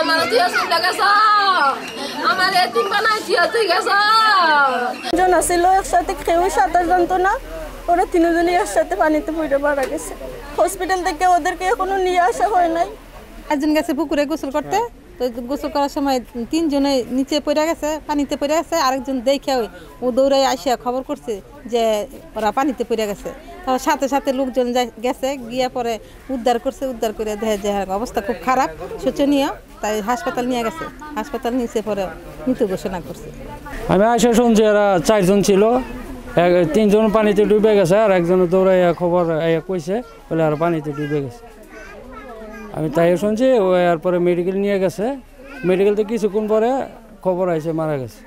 আমার তুই চলে গেছ। আমার এতিম বানাই তুই তুই গেছ। জন আসছিল একসাথে খেয়েও সাঁতার জানতো না। ওরা তিনজনই একসাথে পানিতে পুড়ে মারা গেছে। হসপিটাল থেকে ওদেরকে এখনও নিয়ে আসা হয় নাই। একজন গেছে পুকুরে গোসল করতে। তো গোসল করার সময় তিনজনে নিচে পড়ে গেছে পানিতে পড়ে গেছে আরেকজন দেখে ওই ও দৌড়ে আসিয়া খবর করছে যে ওরা পানিতে পড়ে গেছে। তার সাথে সাথে লোকজন গেছে গিয়া পরে উদ্ধার করছে উদ্ধার করে দেখে যে হ্যাঁ, অবস্থা খুব খারাপ শোচনীয় তাই হাসপাতাল নিয়ে গেছে। হাসপাতাল নিচে পরে মৃত্যু ঘোষণা করছে। আমি আসে শুনছি এরা চারজন ছিল এক তিনজন পানিতে ডুবে গেছে আর একজন দৌড়াইয়া খবর কইছে বলে আর পানিতে ডুবে গেছে। আমি তাই শুনছি, ও এরপরে মেডিকেল নিয়ে গেছে। মেডিকেল থেকে কিছুক্ষণ পরে খবর আইছে, মারা গেছে।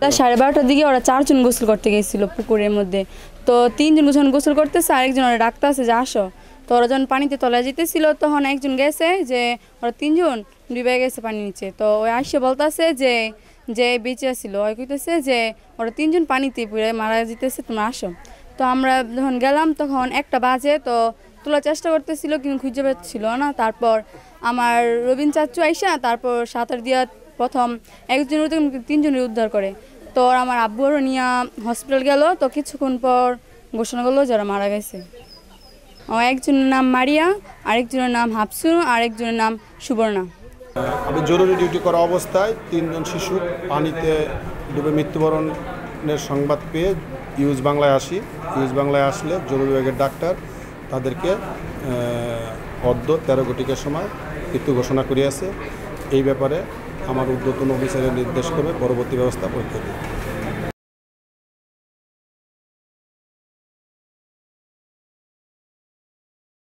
তা সাড়ে বারোটার দিকে ওরা চারজন গোসল করতে গেছিল পুকুরের মধ্যে। তো তিনজন যখন গোসল করতেছে, আরেকজন ওরা আছে যে আসো। তো ওরা যখন পানিতে তলায় যেতেছিল, তখন একজন গেছে যে ওরা তিনজন ডুবে গেছে পানির নিচে। তো ওই আসে বলতেছে যে যে বেঁচে ছিল ওই কইতেছে যে, ওরা তিনজন পানিতে পুড়ে মারা যেতেছে, তোমরা আসো। তো আমরা যখন গেলাম, তখন একটা বাজে তো তোলার চেষ্টা করতেছিল, কিন্তু খুঁজে পাচ্ছিল না। তারপর আমার রবীন চাচু আইসা, তারপর সাঁতার দিয়া প্রথম একজনের তিনজনের উদ্ধার করে। তো আমার আব্বুরও নিয়ে হসপিটাল গেল। তো কিছুক্ষণ পর ঘোষণা করল যারা মারা গেছে। ও একজনের নাম মারিয়া, আরেকজনের নাম হাফসু, আরেকজনের নাম সুবর্ণা। আমি জরুরি ডিউটি করা অবস্থায় তিনজন শিশু পানিতে ডুবে মৃত্যুবরণের সংবাদ পেয়ে ইউজ বাংলায় আসি। ইউজ বাংলায় আসলে জরুরি বিভাগের ডাক্তার তাদেরকে অর্ধ তেরো কোটিকের সময় মৃত্যু ঘোষণা করিয়াছে। এই ব্যাপারে আমার উদ্যতন অফিসারের নির্দেশ করবে পরবর্তী ব্যবস্থা পরীক্ষা